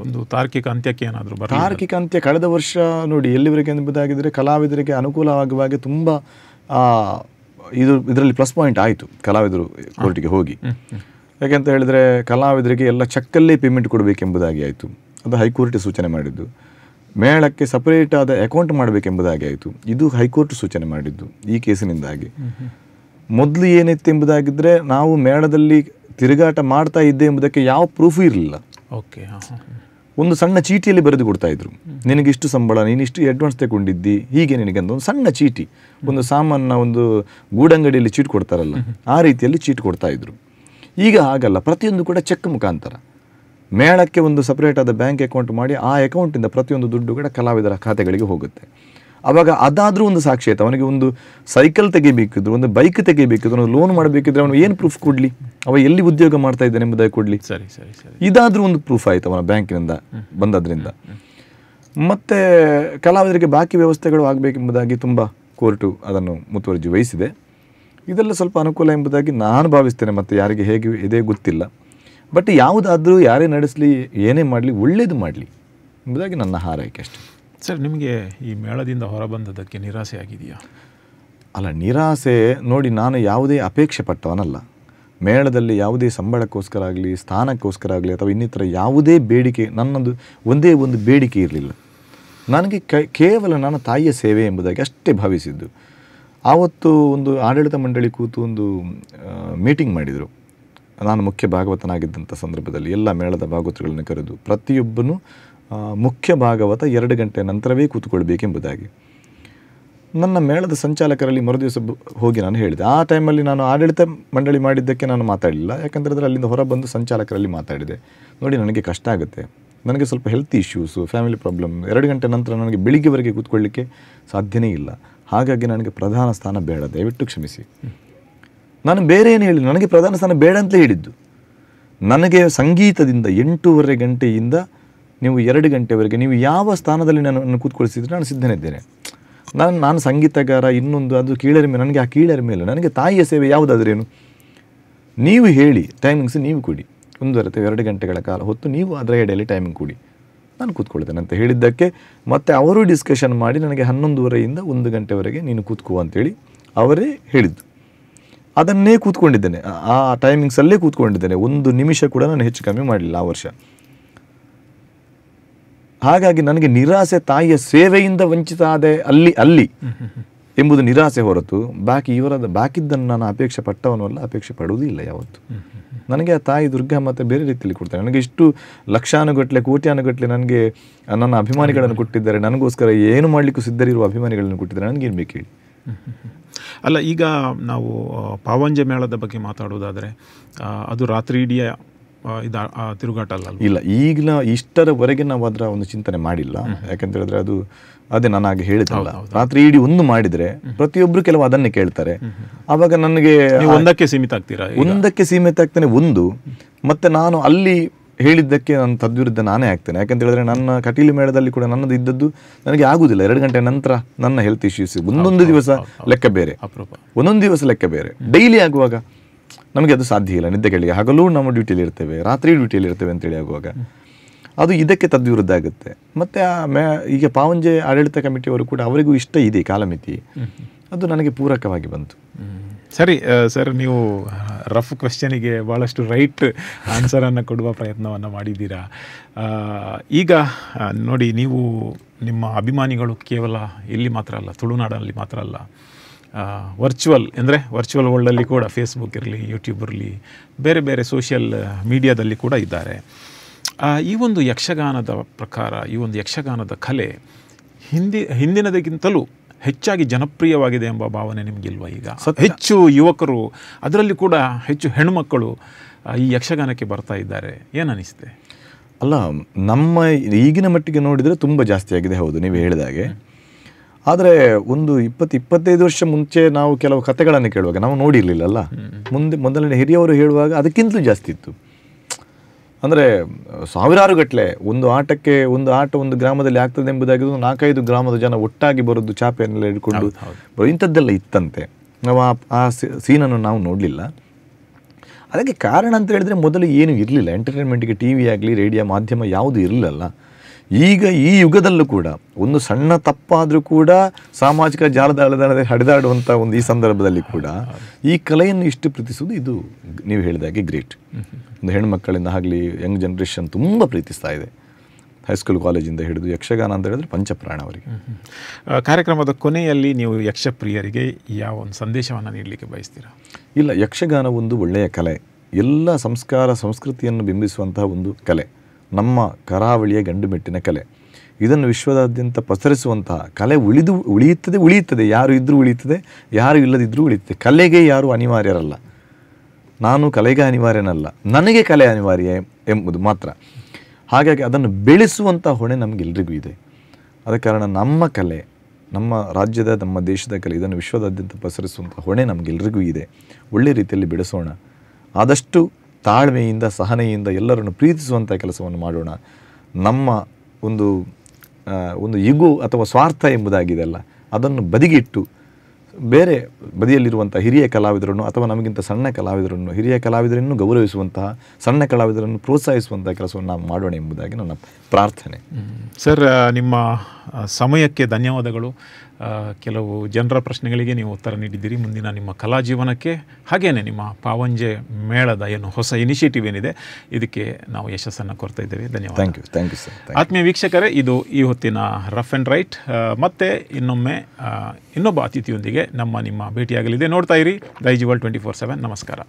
ಒಂದು ತಾರ್ಕಿಕ ಅಂತ್ಯಕ್ಕೆ ಏನಾದರೂ
ತಾರ್ಕಿಕ ಅಂತ್ಯ ಕಳೆದ ವರ್ಷ ನೋಡಿ ಎಲ್ಲಿವರೆಗೆ ಎಂಬುದಾಗಿದ್ದರೆ ಕಲಾವಿದರಿಗೆ ಅನುಕೂಲವಾಗುವಾಗೆ ತುಂಬ ಇದು ಇದರಲ್ಲಿ ಪ್ಲಸ್ ಪಾಯಿಂಟ್ ಆಯಿತು. ಕಲಾವಿದರು ಕೋರ್ಟಿಗೆ ಹೋಗಿ. ಯಾಕೆಂತ ಹೇಳಿದರೆ ಕಲಾವಿದರಿಗೆ ಎಲ್ಲ ಚೆಕ್ಕಲ್ಲೇ ಪೇಮೆಂಟ್ ಕೊಡಬೇಕೆಂಬುದಾಗಿ ಆಯಿತು. ಅದು ಹೈಕೋರ್ಟ್ ಸೂಚನೆ ಮಾಡಿದ್ದು. ಮೇಳಕ್ಕೆ ಸಪರೇಟ್ ಆದ ಅಕೌಂಟ್ ಮಾಡಬೇಕೆಂಬುದಾಗಿ ಆಯಿತು. ಇದು ಹೈಕೋರ್ಟ್ ಸೂಚನೆ ಮಾಡಿದ್ದು ಈ ಕೇಸಿನಿಂದಾಗಿ. ಮೊದಲು ಏನಿತ್ತು ಎಂಬುದಾಗಿದ್ದರೆ ನಾವು ಮೇಳದಲ್ಲಿ ತಿರುಗಾಟ ಮಾಡ್ತಾ ಇದ್ದೆ ಎಂಬುದಕ್ಕೆ ಯಾವ ಪ್ರೂಫ್ ಇರಲಿಲ್ಲ.
ಓಕೆ
ಒಂದು ಸಣ್ಣ ಚೀಟಿಯಲ್ಲಿ ಬರೆದು ಕೊಡ್ತಾ ಇದ್ರು. ನಿನಗಿಷ್ಟು ಸಂಬಳ ನೀನಿಷ್ಟು ಅಡ್ವಾನ್ಸ್ ತಗೊಂಡಿದ್ದಿ ಹೀಗೆ ನಿನಗೆ ಅಂತ ಒಂದು ಸಣ್ಣ ಚೀಟಿ. ಒಂದು ಸಾಮಾನ್ಯ ಒಂದು ಗೂಡಂಗಡಿಯಲ್ಲಿ ಚೀಟ್ ಕೊಡ್ತಾರಲ್ಲ ಆ ರೀತಿಯಲ್ಲಿ ಚೀಟ್ ಕೊಡ್ತಾ ಇದ್ರು. ಈಗ ಹಾಗಲ್ಲ ಪ್ರತಿಯೊಂದು ಕೂಡ ಚೆಕ್ ಮುಖಾಂತರ. ಮೇಳಕ್ಕೆ ಒಂದು ಸಪ್ರೇಟ್ ಆದ ಬ್ಯಾಂಕ್ ಅಕೌಂಟ್ ಮಾಡಿ ಆ ಅಕೌಂಟಿಂದ ಪ್ರತಿಯೊಂದು ದುಡ್ಡು ಕೂಡ ಕಲಾವಿದರ ಖಾತೆಗಳಿಗೆ ಹೋಗುತ್ತೆ. ಆವಾಗ ಅದಾದರೂ ಒಂದು ಸಾಕ್ಷಿ ಆಯ್ತು ಅವನಿಗೆ ಒಂದು ಸೈಕಲ್ ತೆಗಿಬೇಕಿದ್ರು ಒಂದು ಬೈಕ್ ತೆಗಿಬೇಕಿದ್ರು ಒಂದು ಲೋನ್ ಮಾಡಬೇಕಿದ್ರೆ ಅವನು ಏನು ಪ್ರೂಫ್ ಕೊಡಲಿ? ಅವ ಎಲ್ಲಿ ಉದ್ಯೋಗ ಮಾಡ್ತಾ ಇದ್ದಾನೆ ಎಂಬುದಾಗಿ ಕೊಡಲಿ?
ಸರಿ ಸರಿ ಸರಿ.
ಇದಾದ್ರೂ ಒಂದು ಪ್ರೂಫ್ ಆಯಿತು ಅವನ ಬ್ಯಾಂಕಿನಿಂದ ಬಂದದ್ರಿಂದ. ಮತ್ತು ಕಲಾವಿದರಿಗೆ ಬಾಕಿ ವ್ಯವಸ್ಥೆಗಳು ಆಗಬೇಕೆಂಬುದಾಗಿ ತುಂಬ ಕೋರ್ಟು ಅದನ್ನು ಮುತುವರ್ಜಿ ವಹಿಸಿದೆ. ಇದೆಲ್ಲ ಸ್ವಲ್ಪ ಅನುಕೂಲ ಎಂಬುದಾಗಿ ನಾನು ಭಾವಿಸ್ತೇನೆ ಮತ್ತು ಯಾರಿಗೆ ಹೇಗೆ ಇದೇ ಗೊತ್ತಿಲ್ಲ. ಬಟ್ ಯಾವುದಾದರೂ ಯಾರೇ ನಡೆಸಲಿ ಏನೇ ಮಾಡಲಿ ಒಳ್ಳೇದು ಮಾಡಲಿ ಎಂಬುದಾಗಿ ನನ್ನ ಹಾರೈಕೆ ಅಷ್ಟೆ.
ಸರ್ ನಿಮಗೆ ಈ ಮೇಳದಿಂದ ಹೊರಬಂದದಕ್ಕೆ ನಿರಾಸೆ ಆಗಿದೆಯಾ?
ಅಲ್ಲ ನಿರಾಸೆ ನೋಡಿ ನಾನು ಯಾವುದೇ ಅಪೇಕ್ಷೆ ಪಟ್ಟವನಲ್ಲ. ಮೇಳದಲ್ಲಿ ಯಾವುದೇ ಸಂಬಳಕ್ಕೋಸ್ಕರ ಆಗಲಿ ಸ್ಥಾನಕ್ಕೋಸ್ಕರ ಆಗಲಿ ಅಥವಾ ಇನ್ನಿತರ ಯಾವುದೇ ಬೇಡಿಕೆ ನನ್ನದು ಒಂದೇ ಒಂದು ಬೇಡಿಕೆ ಇರಲಿಲ್ಲ. ನನಗೆ ಕ ಕೇವಲ ನನ್ನ ತಾಯಿಯ ಸೇವೆ ಎಂಬುದಾಗಿ ಅಷ್ಟೇ ಭಾವಿಸಿದ್ದು. ಆವತ್ತು ಒಂದು ಆಡಳಿತ ಮಂಡಳಿ ಕೂತು ಒಂದು ಮೀಟಿಂಗ್ ಮಾಡಿದರು. ನಾನು ಮುಖ್ಯ ಭಾಗವತನಾಗಿದ್ದಂಥ ಸಂದರ್ಭದಲ್ಲಿ ಎಲ್ಲ ಮೇಳದ ಭಾಗವತಗಳನ್ನು ಕರೆದು ಪ್ರತಿಯೊಬ್ಬನು ಮುಖ್ಯ ಭಾಗವತ ಎರಡು ಗಂಟೆ ನಂತರವೇ ಕೂತ್ಕೊಳ್ಬೇಕೆಂಬುದಾಗಿ. ನನ್ನ ಮೇಳದ ಸಂಚಾಲಕರಲ್ಲಿ ಮರುದಿವಸ ಹೋಗಿ ನಾನು ಹೇಳಿದೆ, ಆ ಟೈಮಲ್ಲಿ ನಾನು ಆಡಳಿತ ಮಂಡಳಿ ಮಾಡಿದ್ದಕ್ಕೆ ನಾನು ಮಾತಾಡಲಿಲ್ಲ, ಯಾಕಂತಂದರೆ ಅಲ್ಲಿಂದ ಹೊರಬಂದು ಸಂಚಾಲಕರಲ್ಲಿ ಮಾತಾಡಿದೆ. ನೋಡಿ, ನನಗೆ ಕಷ್ಟ ಆಗುತ್ತೆ. ನನಗೆ ಸ್ವಲ್ಪ ಹೆಲ್ತ್ ಇಶ್ಯೂಸು ಫ್ಯಾಮಿಲಿ ಪ್ರಾಬ್ಲಮ್ ಎರಡು ಗಂಟೆ ನಂತರ ನನಗೆ ಬೆಳಿಗ್ಗೆವರೆಗೆ ಕೂತ್ಕೊಳ್ಳಿಕ್ಕೆ ಸಾಧ್ಯನೇ ಇಲ್ಲ. ಹಾಗಾಗಿ ನನಗೆ ಪ್ರಧಾನ ಸ್ಥಾನ ಬೇಡ, ದಯವಿಟ್ಟು ಕ್ಷಮಿಸಿ. ನಾನು ಬೇರೆ ಏನು ಹೇಳಿ ನನಗೆ ಪ್ರಧಾನ ಸ್ಥಾನ ಬೇಡ ಅಂತಲೇ ಹೇಳಿದ್ದು. ನನಗೆ ಸಂಗೀತದಿಂದ ಎಂಟೂವರೆ ಗಂಟೆಯಿಂದ ನೀವು ಎರಡು ಗಂಟೆವರೆಗೆ, ನೀವು ಯಾವ ಸ್ಥಾನದಲ್ಲಿ ನನ್ನನ್ನು ಕೂತ್ಕೊಳಿಸಿದ್ರೆ ನಾನು ಸಿದ್ಧನಿದ್ದೇನೆ. ನಾನು ನಾನು ಸಂಗೀತಗಾರ, ಇನ್ನೊಂದು, ಅದು ಕೀಳರಿಮೆ, ನನಗೆ ಆ ಕೀಳರಿಮೆ ಇಲ್ಲ. ನನಗೆ ತಾಯಿಯ ಸೇವೆ ಯಾವುದಾದ್ರೇನು ನೀವು ಹೇಳಿ ಟೈಮಿಂಗ್ಸ್ ನೀವು ಕೊಡಿ. ಒಂದು ಅಥವಾ ಎರಡು ಗಂಟೆಗಳ ಕಾಲ ಹೊತ್ತು ನೀವು ಅದರ ಎಡೆಯಲ್ಲಿ ಟೈಮಿಂಗ್ ಕೊಡಿ. ನಾನು ಕೂತ್ಕೊಳ್ತೇನೆ ಅಂತ ಹೇಳಿದ್ದಕ್ಕೆ ಮತ್ತೆ ಅವರು ಡಿಸ್ಕಷನ್ ಮಾಡಿ ನನಗೆ ಹನ್ನೊಂದುವರೆಯಿಂದ ಒಂದು ಗಂಟೆವರೆಗೆ ನೀನು ಕೂತ್ಕೋ ಅಂತೇಳಿ ಅವರೇ ಹೇಳಿದ್ದು. ಅದನ್ನೇ ಕೂತ್ಕೊಂಡಿದ್ದೇನೆ. ಆ- ಟೈಮಿಂಗ್ಸಲ್ಲೇ ಕೂತ್ಕೊಂಡಿದ್ದೇನೆ. ಒಂದು ನಿಮಿಷ ಕೂಡ ನಾನು ಹೆಚ್ಚು ಕಮ್ಮಿ ಮಾಡಲಿಲ್ಲ ಆ ವರ್ಷ. ಹಾಗಾಗಿ ನನಗೆ ನಿರಾಸೆ ತಾಯಿಯ ಸೇವೆಯಿಂದ ವಂಚಿತ ಆದೆ ಅಲ್ಲಿ ಅಲ್ಲಿ ಎಂಬುದು ನಿರಾಸೆ ಹೊರತು, ಬಾಕಿ ಇವರದ, ಬಾಕಿದ್ದನ್ನು ನಾನು ಅಪೇಕ್ಷೆ ಪಟ್ಟವನು ಅಲ್ಲ, ಅಪೇಕ್ಷೆ ಪಡುವುದೂ ಇಲ್ಲ ಯಾವತ್ತು. ನನಗೆ ಆ ತಾಯಿ ದುರ್ಗಾ ಮತ್ತೆ ಬೇರೆ ರೀತಿಯಲ್ಲಿ ಕೊಡ್ತಾರೆ. ನನಗೆ ಇಷ್ಟು ಲಕ್ಷಾನುಗಟ್ಟಲೆ, ಕೋಟ್ಯಾನುಗಟ್ಟಲೆ ನನಗೆ ನನ್ನ ಅಭಿಮಾನಿಗಳನ್ನು ಕೊಟ್ಟಿದ್ದಾರೆ. ನನಗೋಸ್ಕರ ಏನು ಮಾಡಲಿಕ್ಕೂ ಸಿದ್ಧರಿರುವ ಅಭಿಮಾನಿಗಳನ್ನು ಕೊಟ್ಟಿದ್ದಾರೆ. ನನಗೇನು ಬೇಕು ಹೇಳಿ
ಅಲ್ಲ, ಈಗ ನಾವು ಪಾವಂಜ ಮೇಳದ ಬಗ್ಗೆ ಮಾತಾಡೋದಾದರೆ ಅದು ರಾತ್ರಿ ಇಡೀ ಇದು ತಿರುಗಾಟ ಅಲ್ಲ
ಇಲ್ಲ ಈಗಿನ ಇಷ್ಟರವರೆಗೆ ನಾವು ಅದರ ಒಂದು ಚಿಂತನೆ ಮಾಡಿಲ್ಲ. ಯಾಕಂತ ಹೇಳಿದ್ರೆ ಅದು ಅದೇ ನಾನು ಹಾಗೆ ಹೇಳಿದ್ದಲ್ಲ. ರಾತ್ರಿ ಇಡೀ ಒಂದು ಮಾಡಿದ್ರೆ ಪ್ರತಿಯೊಬ್ರು ಕೆಲವು ಅದನ್ನೇ ಕೇಳ್ತಾರೆ. ಆವಾಗ ನನಗೆ
ಒಂದಕ್ಕೆ ಸೀಮಿತ ಆಗ್ತೀರಾ
ಒಂದಕ್ಕೆ ಸೀಮಿತ ಆಗ್ತಾನೆ ಒಂದು. ಮತ್ತೆ ನಾನು ಅಲ್ಲಿ ಹೇಳಿದ್ದಕ್ಕೆ ನಾನು ತದ್ವಿರುದ್ಧ ನಾನೇ ಆಗ್ತೇನೆ. ಯಾಕಂತ ಹೇಳಿದ್ರೆ ನನ್ನ ಕಟೀಲು ಮೇಳದಲ್ಲಿ ಕೂಡ ನನ್ನದು ಇದ್ದದ್ದು ನನಗೆ ಆಗುದಿಲ್ಲ. ಎರಡು ಗಂಟೆ ನಂತರ ನನ್ನ ಹೆಲ್ತ್ ಇಶ್ಯೂಸ್ ಒಂದೊಂದು ದಿವಸ ಲೆಕ್ಕ ಬೇರೆ.
ಅಪರೂಪ.
ಒಂದೊಂದು ದಿವಸ ಲೆಕ್ಕ ಬೇರೆ. ಡೈಲಿ ಆಗುವಾಗ ನಮಗೆ ಅದು ಸಾಧ್ಯ ಇಲ್ಲ. ನಿದ್ದೆ ಕೆಳಗೆ. ಹಗಲು ನಮ್ಮ ಡ್ಯೂಟಿಯಲ್ಲಿ ಇರ್ತೇವೆ, ರಾತ್ರಿ ಡ್ಯೂಟಿಯಲ್ಲಿ ಇರ್ತೇವೆ ಅಂತೇಳಿ ಆಗುವಾಗ. ಅದು ಇದಕ್ಕೆ ತದ್ವಿರುದ್ಧ ಆಗುತ್ತೆ. ಮತ್ತು ಆ ಮೇ, ಈಗ ಪಾವಂಜೆ ಆಡಳಿತ ಕಮಿಟಿಯವರು ಕೂಡ ಅವರಿಗೂ ಇಷ್ಟ ಇದೆ ಕಾಲಮಿತಿ. ಅದು ನನಗೆ ಪೂರಕವಾಗಿ ಬಂತು.
ಸರಿ ಸರ್, ನೀವು ರಫ್ ಕ್ವೆಶ್ಚನಿಗೆ ಭಾಳಷ್ಟು ರೈಟ್ ಆನ್ಸರನ್ನು ಕೊಡುವ ಪ್ರಯತ್ನವನ್ನು ಮಾಡಿದ್ದೀರಾ? ಈಗ ನೋಡಿ, ನೀವು ನಿಮ್ಮ ಅಭಿಮಾನಿಗಳು ಕೇವಲ ಇಲ್ಲಿ ಮಾತ್ರ ಅಲ್ಲ, ತುಳುನಾಡಲ್ಲಿ ಮಾತ್ರ ಅಲ್ಲ. ವರ್ಚುವಲ್ ಅಂದರೆ ವರ್ಚುವಲ್ ವರ್ಲ್ಡಲ್ಲಿ ಕೂಡ ಫೇಸ್ಬುಕ್ ಇರಲಿ ಯೂಟ್ಯೂಬ್ ಇರಲಿ ಬೇರೆ ಬೇರೆ ಸೋಷಿಯಲ್ ಮೀಡಿಯಾದಲ್ಲಿ ಕೂಡ ಇದ್ದಾರೆ. ಈ ಒಂದು ಯಕ್ಷಗಾನದ ಪ್ರಕಾರ ಈ ಒಂದು ಯಕ್ಷಗಾನದ ಕಲೆ ಹಿಂದಿ ಹಿಂದಿನದಕ್ಕಿಂತಲೂ ಹೆಚ್ಚಾಗಿ ಜನಪ್ರಿಯವಾಗಿದೆ ಎಂಬ ಭಾವನೆ ನಿಮಗಿಲ್ವಾ ಈಗ? ಹೆಚ್ಚು ಯುವಕರು ಅದರಲ್ಲಿ ಕೂಡ ಹೆಚ್ಚು ಹೆಣ್ಣುಮಕ್ಕಳು ಈ ಯಕ್ಷಗಾನಕ್ಕೆ ಬರ್ತಾ ಇದ್ದಾರೆ. ಏನನಿಸುತ್ತೆ
ಅಲ್ಲ ನಮ್ಮ ಈಗಿನ ಮಟ್ಟಿಗೆ ನೋಡಿದರೆ ತುಂಬ ಜಾಸ್ತಿ ಆಗಿದೆ ಹೌದು ನೀವು ಹೇಳಿದ ಹಾಗೆ ಆದರೆ ಒಂದು ಇಪ್ಪತ್ತು ಇಪ್ಪತ್ತೈದು ವರ್ಷ ಮುಂಚೆ ನಾವು ಕೆಲವು ಕಥೆಗಳನ್ನು ಕೇಳುವಾಗ ನಾವು ನೋಡಿರಲಿಲ್ಲಲ್ಲ? ಮುಂದೆ ಮೊದಲನೇ ಹಿರಿಯವರು ಹೇಳುವಾಗ ಅದಕ್ಕಿಂತಲೂ ಜಾಸ್ತಿ ಇತ್ತು. ಅಂದರೆ ಸಾವಿರಾರು ಗಟ್ಟಲೆ ಒಂದು ಆಟಕ್ಕೆ ಒಂದು ಆಟ ಒಂದು ಗ್ರಾಮದಲ್ಲಿ ಆಗ್ತದೆ ಎಂಬುದಾಗಿ ಒಂದು ನಾಲ್ಕೈದು ಗ್ರಾಮದ ಜನ ಒಟ್ಟಾಗಿ ಬರೋದು ಚಾಪೆಯನ್ನೆಲ್ಲ ಹಿಡ್ಕೊಂಡು ಇಂಥದ್ದೆಲ್ಲ ಇತ್ತಂತೆ. ನಾವು ಆ ಆ ಸೀನನ್ನು ನಾವು ನೋಡಲಿಲ್ಲ. ಅದಕ್ಕೆ ಕಾರಣ ಅಂತ ಹೇಳಿದ್ರೆ ಮೊದಲು ಏನು ಇರಲಿಲ್ಲ. ಎಂಟರ್ಟೈನ್ಮೆಂಟ್ಗೆ ಟಿ ವಿ ಆಗಲಿ ರೇಡಿಯೋ ಮಾಧ್ಯಮ ಯಾವುದು ಇರಲಿಲ್ಲ. ಈಗ ಈ ಯುಗದಲ್ಲೂ ಕೂಡ ಒಂದು ಸಣ್ಣ ತಪ್ಪಾದರೂ ಕೂಡ ಸಾಮಾಜಿಕ ಜಾಲತಾಣದಲ್ಲಿ ಹಡಿದಾಡುವಂಥ ಒಂದು ಈ ಸಂದರ್ಭದಲ್ಲಿ ಕೂಡ ಈ ಕಲೆಯನ್ನು ಇಷ್ಟು ಪ್ರೀತಿಸುವುದು ಇದು ನೀವು ಹೇಳಿದಾಗೆ ಗ್ರೇಟ್. ಒಂದು ಹೆಣ್ಮಕ್ಕಳಿಂದ ಆಗಲಿ ಯಂಗ್ ಜನ್ರೇಷನ್ ತುಂಬ ಪ್ರೀತಿಸ್ತಾ ಇದೆ. ಹೈಸ್ಕೂಲ್ ಕಾಲೇಜಿಂದ ಹಿಡಿದು ಯಕ್ಷಗಾನ ಅಂತ ಹೇಳಿದ್ರೆ ಪಂಚಪ್ರಾಣ ಅವರಿಗೆ.
ಕಾರ್ಯಕ್ರಮದ ಕೊನೆಯಲ್ಲಿ ನೀವು ಯಕ್ಷಪ್ರಿಯರಿಗೆ ಯಾವ ಒಂದು ಸಂದೇಶವನ್ನು ನೀಡಲಿಕ್ಕೆ ಬಯಸ್ತೀರಾ?
ಇಲ್ಲ ಯಕ್ಷಗಾನ ಒಂದು ಒಳ್ಳೆಯ ಕಲೆ. ಎಲ್ಲ ಸಂಸ್ಕಾರ ಸಂಸ್ಕೃತಿಯನ್ನು ಬಿಂಬಿಸುವಂತಹ ಒಂದು ಕಲೆ. ನಮ್ಮ ಕರಾವಳಿಯ ಗಂಡುಮೆಟ್ಟಿನ ಕಲೆ. ಇದನ್ನು ವಿಶ್ವದಾದ್ಯಂತ ಪಸರಿಸುವಂತಹ ಕಲೆ ಉಳಿದು ಉಳಿಯುತ್ತದೆ ಉಳಿಯುತ್ತದೆ. ಯಾರು ಇದ್ದರೂ ಉಳಿಯುತ್ತದೆ, ಯಾರು ಇಲ್ಲದಿದ್ದರೂ ಉಳಿಯುತ್ತದೆ. ಕಲೆಗೆ ಯಾರು ಅನಿವಾರ್ಯರಲ್ಲ. ನಾನು ಕಲೆಗೆ ಅನಿವಾರ್ಯನಲ್ಲ. ನನಗೆ ಕಲೆ ಅನಿವಾರ್ಯ ಎಂಬುದು ಮಾತ್ರ. ಹಾಗಾಗಿ ಅದನ್ನು ಬೆಳೆಸುವಂಥ ಹೊಣೆ ನಮಗೆಲ್ಲರಿಗೂ ಇದೆ. ಆದ ಕಾರಣ ನಮ್ಮ ಕಲೆ, ನಮ್ಮ ರಾಜ್ಯದ, ನಮ್ಮ ದೇಶದ ಕಲೆ, ಇದನ್ನು ವಿಶ್ವದಾದ್ಯಂತ ಪಸರಿಸುವಂಥ ಹೊಣೆ ನಮಗೆಲ್ಲರಿಗೂ ಇದೆ. ಒಳ್ಳೆ ರೀತಿಯಲ್ಲಿ ಬೆಳೆಸೋಣ. ಆದಷ್ಟು ತಾಳ್ಮೆಯಿಂದ, ಸಹನೆಯಿಂದ ಎಲ್ಲರನ್ನು ಪ್ರೀತಿಸುವಂಥ ಕೆಲಸವನ್ನು ಮಾಡೋಣ. ನಮ್ಮ ಒಂದು ಒಂದು ಇಗು ಅಥವಾ ಸ್ವಾರ್ಥ ಎಂಬುದಾಗಿದೆಯಲ್ಲ ಅದನ್ನು ಬದಿಗಿಟ್ಟು, ಬೇರೆ ಬದಿಯಲ್ಲಿರುವಂಥ ಹಿರಿಯ ಕಲಾವಿದರನ್ನು ಅಥವಾ ನಮಗಿಂತ ಸಣ್ಣ ಕಲಾವಿದರನ್ನು, ಹಿರಿಯ ಕಲಾವಿದರನ್ನು ಗೌರವಿಸುವಂತಹ, ಸಣ್ಣ ಕಲಾವಿದರನ್ನು ಪ್ರೋತ್ಸಾಹಿಸುವಂಥ ಕೆಲಸವನ್ನು ನಾವು ಮಾಡೋಣ ಎಂಬುದಾಗಿ ನನ್ನ ಪ್ರಾರ್ಥನೆ.
ಸರ್ ನಿಮ್ಮ ಸಮಯಕ್ಕೆ ಧನ್ಯವಾದಗಳು. ಕೆಲವು ಜನರ ಪ್ರಶ್ನೆಗಳಿಗೆ ನೀವು ಉತ್ತರ ನೀಡಿದ್ದೀರಿ. ಮುಂದಿನ ನಿಮ್ಮ ಕಲಾ ಜೀವನಕ್ಕೆ ಹಾಗೇನೆ ನಿಮ್ಮ ಪಾವಂಜೆ ಮೇಳದ ಏನು ಹೊಸ ಇನಿಷಿಯೇಟಿವ್ ಏನಿದೆ ಇದಕ್ಕೆ ನಾವು ಯಶಸ್ಸನ್ನು ಕೊಡ್ತಾ ಇದ್ದೇವೆ. ಧನ್ಯವಾದ.
Thank you thank you sir
ಆತ್ಮೀಯ ವೀಕ್ಷಕರೇ ಇದು ಈ ಹೊತ್ತಿನ ರಫ್ ಆ್ಯಂಡ್ ರೈಟ್ ಮತ್ತೆ ಇನ್ನೊಮ್ಮೆ ಇನ್ನೊಬ್ಬ ಅತಿಥಿಯೊಂದಿಗೆ ನಮ್ಮ ನಿಮ್ಮ ಭೇಟಿಯಾಗಲಿದೆ. ನೋಡ್ತಾ ಇರಿ ದೈಜಿವಲ್ ಟ್ವೆಂಟಿ ಫೋರ್ ಸೆವೆನ್ ನಮಸ್ಕಾರ.